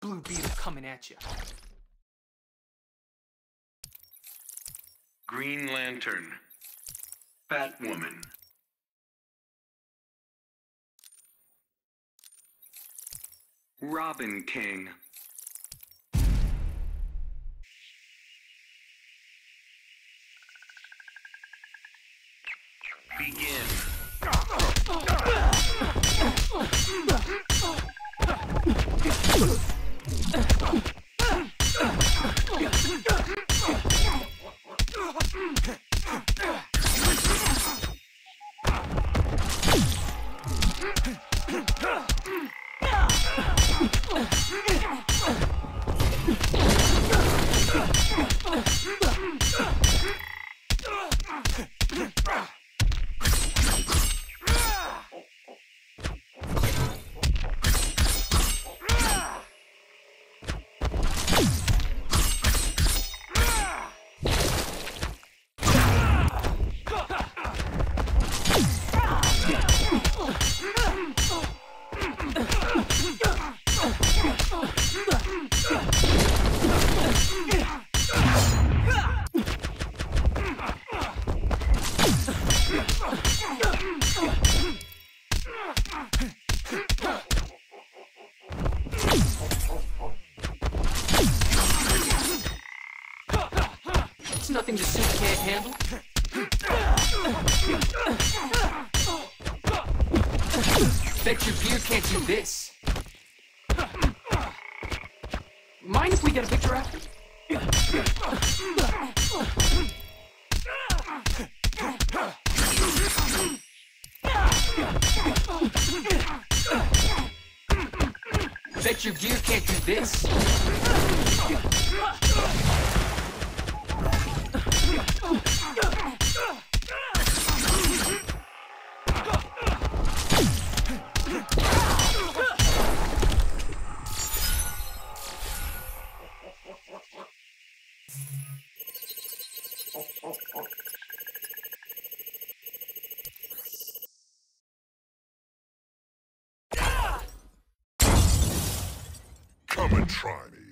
Blue Beetle coming at you. Green Lantern. Batwoman. Robin King. Begin. Ah! Nothing the suit can't handle. Bet your gear can't do this. Mind if we get a picture after? Bet your gear can't do this. Come and try me.